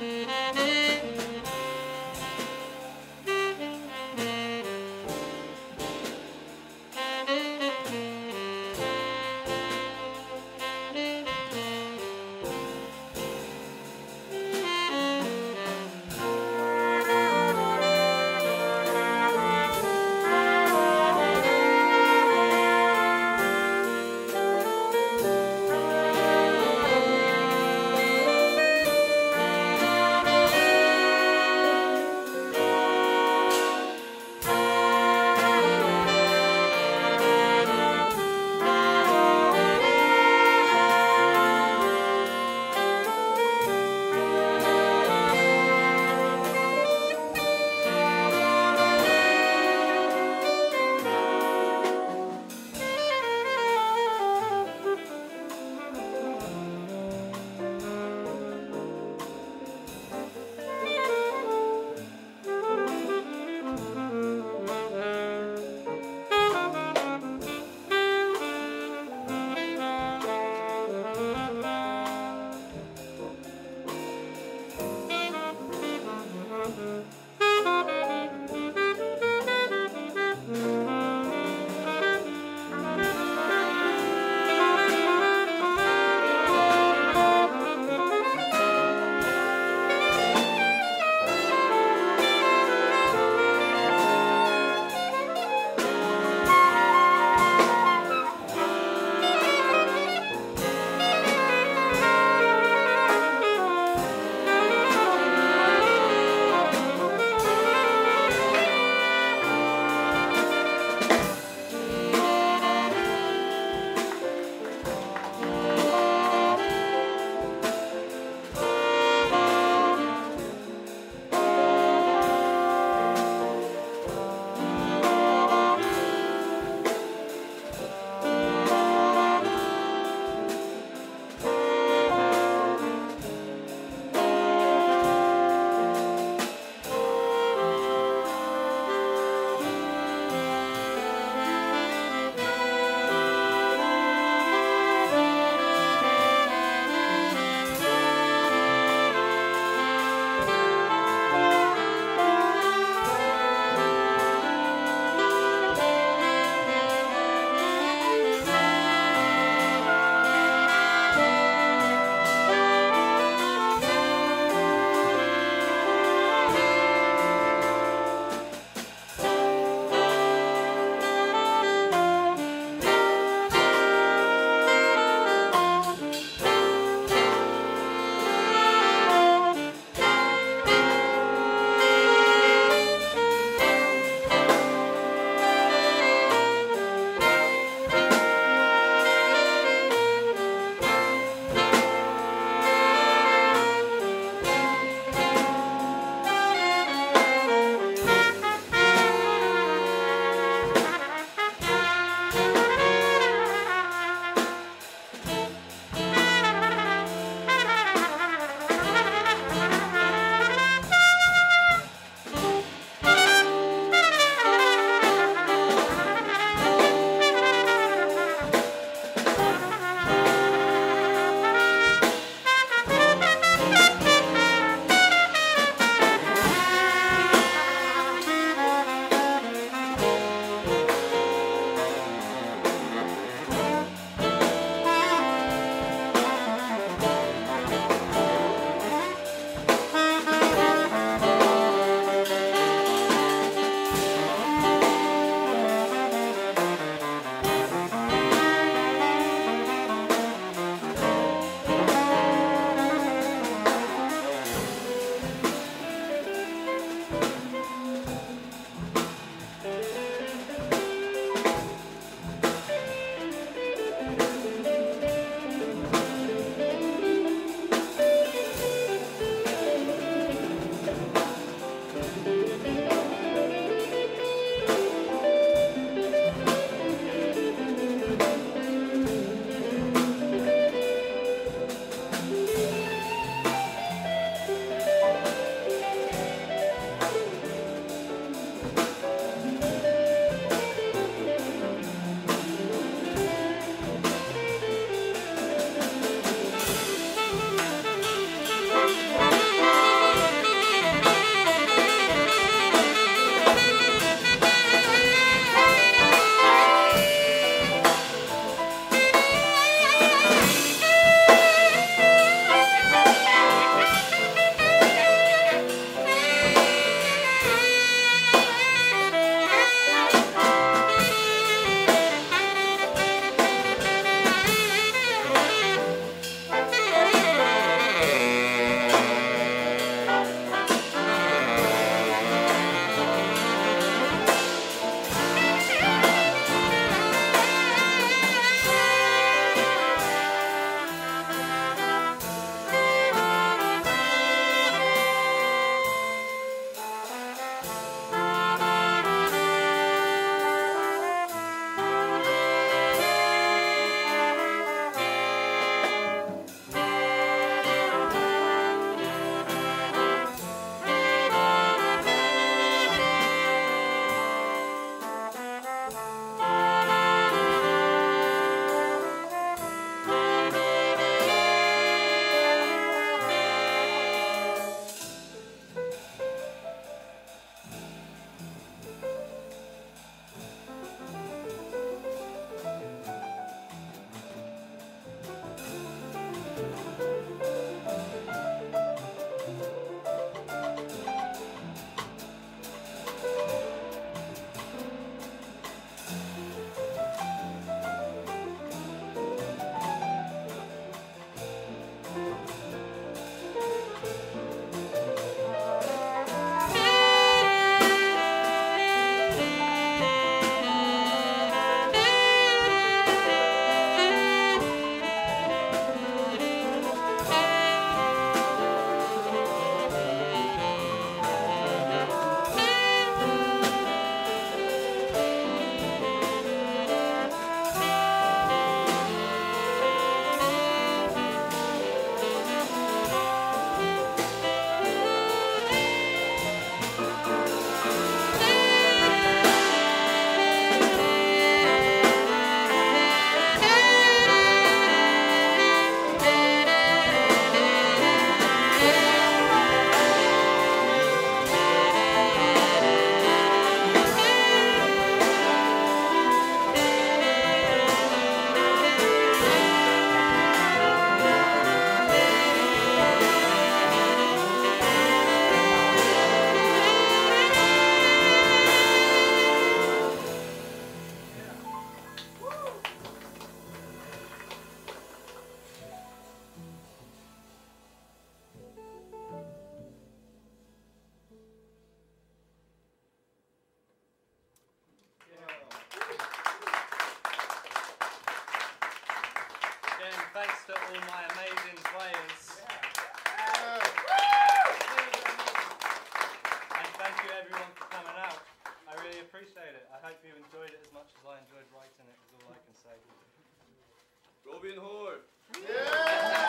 Mm-hmm. Again, thanks to all my amazing players. And thank you everyone for coming out. I really appreciate it. I hope you enjoyed it as much as I enjoyed writing it, is all I can say. Robin Hall. Yeah!